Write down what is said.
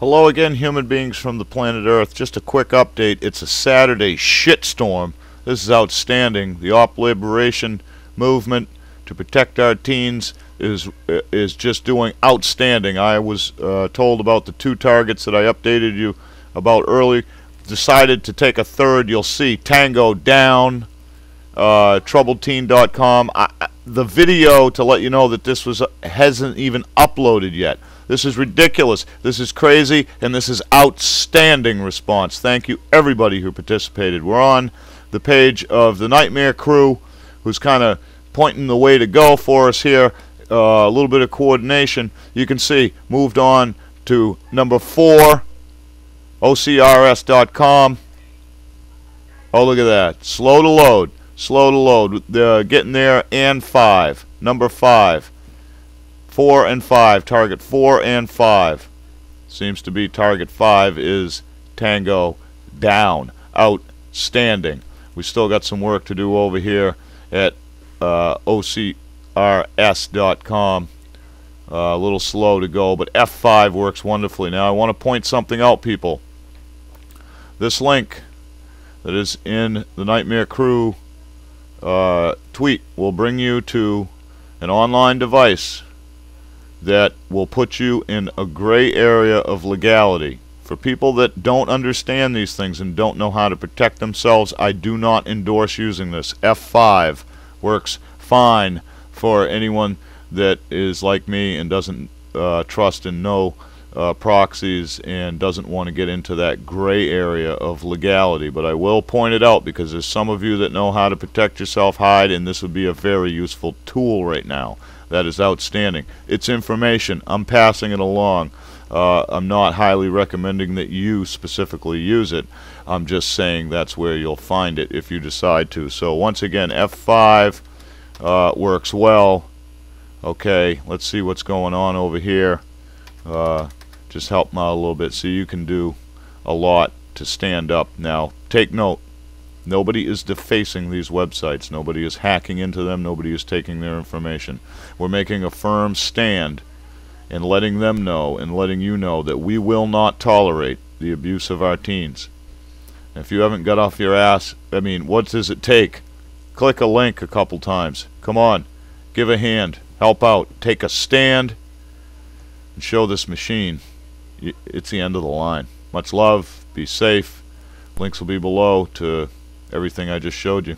Hello again, human beings from the planet Earth. Just a quick update. It's a Saturday shitstorm. This is outstanding. The Op Liberation movement to protect our teens is is just doing outstanding. I was uh, told about the two targets that I updated you about early. Decided to take a third. You'll see Tango down. Uh, TroubledTeen.com. I, the video to let you know that this was uh, hasn't even uploaded yet. This is ridiculous. This is crazy, and this is outstanding response. Thank you, everybody who participated. We're on the page of the Nightmare Crew, who's kind of pointing the way to go for us here. Uh, a little bit of coordination. You can see moved on to number four, OCRS.com. Oh, look at that. Slow to load. Slow to load. They're getting there and five. Number five. 4 and 5. Target 4 and 5. Seems to be target 5 is Tango down. Outstanding. We still got some work to do over here at uh, OCRS.com. Uh, a little slow to go, but F5 works wonderfully. Now I want to point something out, people. This link that is in the Nightmare Crew uh, tweet will bring you to an online device that will put you in a gray area of legality. For people that don't understand these things and don't know how to protect themselves, I do not endorse using this. F5 works fine for anyone that is like me and doesn't uh, trust and know uh, proxies and doesn't want to get into that gray area of legality. But I will point it out because there's some of you that know how to protect yourself, hide, and this would be a very useful tool right now. That is outstanding. It's information. I'm passing it along. Uh, I'm not highly recommending that you specifically use it. I'm just saying that's where you'll find it if you decide to. So once again, F5 uh, works well. Okay, let's see what's going on over here. Uh, just help them out a little bit so you can do a lot to stand up. Now, take note. Nobody is defacing these websites. Nobody is hacking into them. Nobody is taking their information. We're making a firm stand and letting them know and letting you know that we will not tolerate the abuse of our teens. If you haven't got off your ass, I mean, what does it take? Click a link a couple times. Come on. Give a hand. Help out. Take a stand and show this machine it's the end of the line. Much love. Be safe. Links will be below to everything I just showed you.